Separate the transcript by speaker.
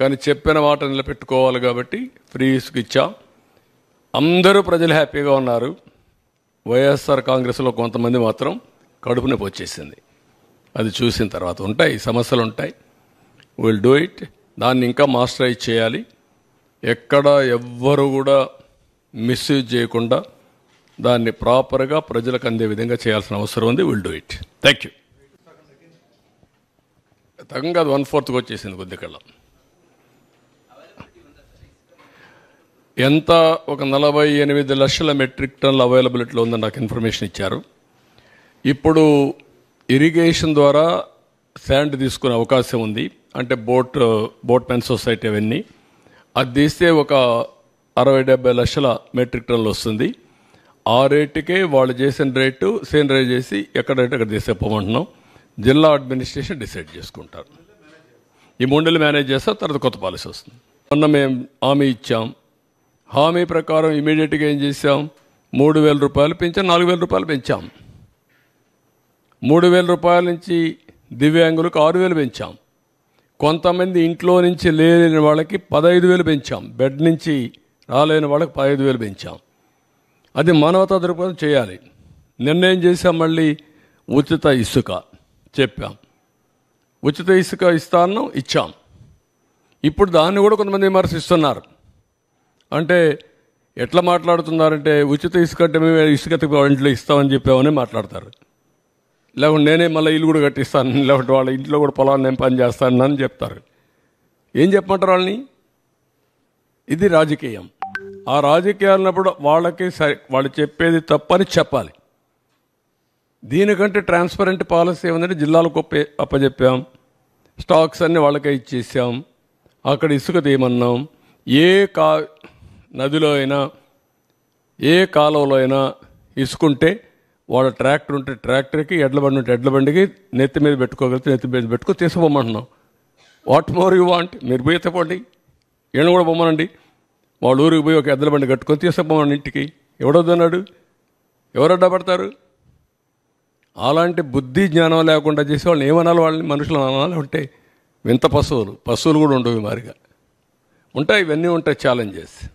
Speaker 1: కానీ చెప్పిన మాట నిలబెట్టుకోవాలి కాబట్టి ఫ్రీ ఇసుక ఇచ్చా. అందరూ ప్రజలు హ్యాపీగా ఉన్నారు. వైఎస్ఆర్ కాంగ్రెస్లో కొంతమంది మాత్రం కడుపు నొప్పి వచ్చేసింది. అది చూసిన తర్వాత ఉంటాయి సమస్యలు ఉంటాయి. విల్ డూ ఇట్ దాన్ని ఇంకా మాస్టరైజ్ చేయాలి. ఎక్కడ ఎవ్వరు కూడా మిస్యూజ్ చేయకుండా దాన్ని ప్రాపర్గా ప్రజలకు అందే విధంగా చేయాల్సిన అవసరం ఉంది. Will do it thank you తగ్గదు వన్ ఫోర్త్కి వచ్చేసింది కొద్దికల్లా ఎంత ఒక నలభై ఎనిమిది లక్షల మెట్రిక్ టన్ల అవైలబిలిటీలో ఉందని నాకు ఇన్ఫర్మేషన్ ఇచ్చారు. ఇప్పుడు ఇరిగేషన్ ద్వారా శాండ్ తీసుకునే అవకాశం ఉంది. అంటే బోట్ బోట్ మెన్ సొసైటీ అవన్నీ. అది తీస్తే ఒక అరవై డెబ్బై లక్షల మెట్రిక్ టన్నులు వస్తుంది. ఆ రేటుకే వాళ్ళు చేసిన రేటు సేనరైజ్ చేసి ఎక్కడ రేటు అక్కడ తీసేపోమంటున్నాం. జిల్లా అడ్మినిస్ట్రేషన్ డిసైడ్ చేసుకుంటారు. ఈ మూడు మేనేజ్ చేస్తే తర్వాత కొత్త పాలసీ వస్తుంది. మొన్న మేము హామీ ఇచ్చాం. హామీ ప్రకారం ఇమీడియట్గా ఏం చేసాం మూడు వేల రూపాయలు పెంచాం నాలుగు వేల రూపాయలు పెంచాం. మూడు వేల రూపాయల నుంచి దివ్యాంగులకు ఆరు వేలు పెంచాం. కొంతమంది ఇంట్లో నుంచి లేని వాళ్ళకి పదహైదు వేలు పెంచాం. బెడ్ నుంచి రాలేని వాళ్ళకి పదహైదు వేలు పెంచాం. అది మానవతా దృక్పథం చేయాలి. నిర్ణయం చేసాం మళ్ళీ ఉచిత ఇసుక చెప్పాం. ఉచిత ఇసుక ఇస్తాను ఇచ్చాం. ఇప్పుడు దాన్ని కూడా కొంతమంది విమర్శిస్తున్నారు. అంటే ఎట్లా మాట్లాడుతున్నారంటే ఉచిత ఇసుక అంటే మేము ఇసుక ఇంట్లో ఇస్తామని చెప్పామని మాట్లాడతారు. లేకుంటే నేనే మళ్ళీ ఇల్లు కూడా కట్టిస్తాను లేకుంటే వాళ్ళ ఇంట్లో కూడా పొలాన్ని నేను పని చేస్తాను అని చెప్తారు. ఏం చెప్పమంటారు వాళ్ళని? ఇది రాజకీయం. ఆ రాజకీయాలన్నప్పుడు వాళ్ళకి సరి వాళ్ళు చెప్పేది తప్పని చెప్పాలి. దీనికంటే ట్రాన్స్పరెంట్ పాలసీ ఏమందంటే జిల్లాలకు అప్పచెప్పాం. స్టాక్స్ అన్నీ వాళ్ళకే ఇచ్చేసాం. అక్కడ ఇసుక తీయమన్నాం. ఏ కా నదిలో అయినా ఏ కాలువలో అయినా ఇసుకుంటే వాళ్ళ ట్రాక్టర్ ఉంటే ట్రాక్టర్కి ఎడ్ల బండి ఉంటే ఎడ్ల బండికి నెత్తి మీద పెట్టుకోగలిగితే నెత్తి మీద పెట్టుకో తీసుకుపోమంటున్నాం. వాట్ మోర్ యూ వాంట్ మీరు పోయి ఎత్తపోండి ఈయన కూడా పొమ్మనండి. వాళ్ళ ఊరికి పోయి ఒక ఎద్దుల బండి కట్టుకొని తీసుకుపోమని ఇంటికి. ఎవడొద్దన్నాడు ఎవరు అడ్డపడతారు? అలాంటి బుద్ధి జ్ఞానం లేకుండా చేసి వాళ్ళని ఏమనాలి? వాళ్ళని మనుషులు అనాలి ఉంటే వింత పశువులు. పశువులు కూడా ఉండవు మారిగా. ఉంటాయి ఇవన్నీ ఉంటాయి ఛాలెంజెస్